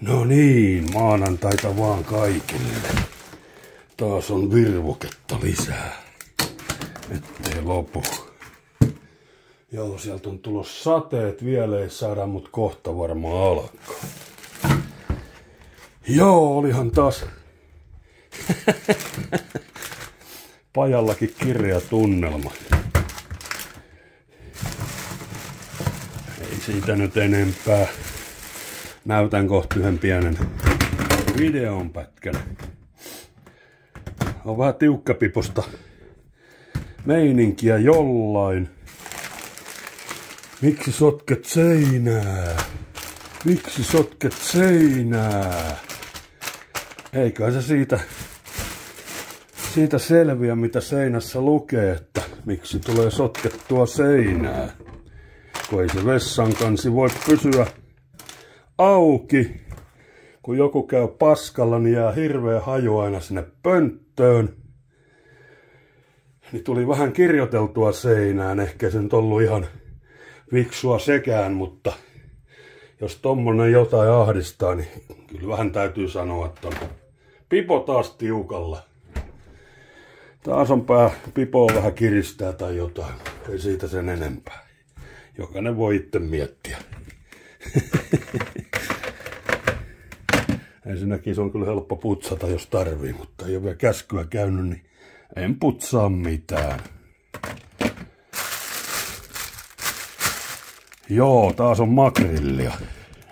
No niin, maanantaita vaan kaikille. Taas on virvoketta lisää. Ettei lopu. Joo, sieltä on tulos sateet vielä ei saada, mutta kohta varmaan alkaa. Joo, olihan taas pajallakin kirja tunnelma. Ei siitä nyt enempää. Näytän kohta yhden pienen videon pätkän. On vähän tiukkapiposta meininkiä jollain. Miksi sotket seinää? Miksi sotket seinää? Eiköhän se siitä, siitä selviä, mitä seinässä lukee, että miksi tulee sotkettua seinää. Kun ei se vessan kansi voi pysyä auki. Kun joku käy paskalla, niin jää hirveä haju aina sinne pönttöön. Niin tuli vähän kirjoiteltua seinään. Ehkä se nyt ollut ihan viksua sekään, mutta jos tommonen jotain ahdistaa, niin kyllä vähän täytyy sanoa, että on pipo taas tiukalla. Taas on pää pipoa vähän kiristää tai jotain. Ei siitä sen enempää. Jokainen voi itse miettiä. Ensinnäkin se on kyllä helppo putsata, jos tarvii, mutta ei ole vielä käskyä käynyt, niin en putsaa mitään. Joo, taas on makrillia.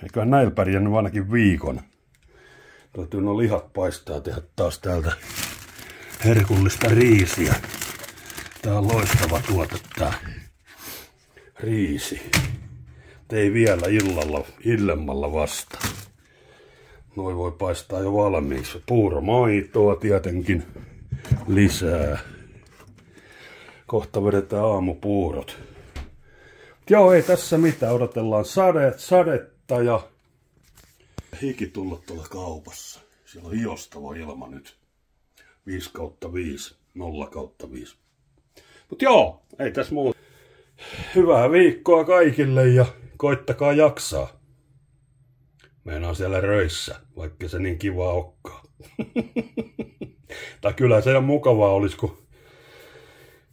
Eiköhän näillä pärjännyt ainakin viikon. Täytyy no lihat paistaa tehdä taas täältä herkullista riisiä. Tää on loistava tuote tää riisi. Ei vielä illalla, illemmalla vasta. Noin voi paistaa jo valmiiksi. Puuromaitoa tietenkin lisää. Kohta vedetään aamupuurot. Joo, ei tässä mitään. Odotellaan sadeet, sadetta ja hiki tulla tuolla kaupassa. Siellä on hiostava ilma nyt. 5 kautta 5, 0 kautta 5. Mut joo, ei tässä muuta. Hyvää viikkoa kaikille ja koittakaa jaksaa. On siellä röissä, vaikka se niin kiva okkaa. tai kyllä se on mukavaa olisi, kun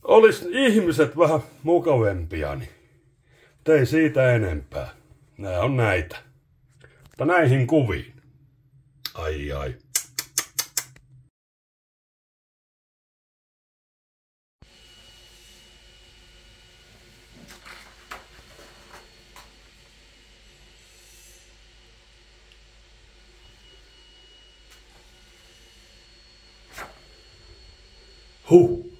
olisi ihmiset vähän mukavempia, niin ei siitä enempää. Nämä on näitä. Mutta näihin kuviin. Ai ai. Who?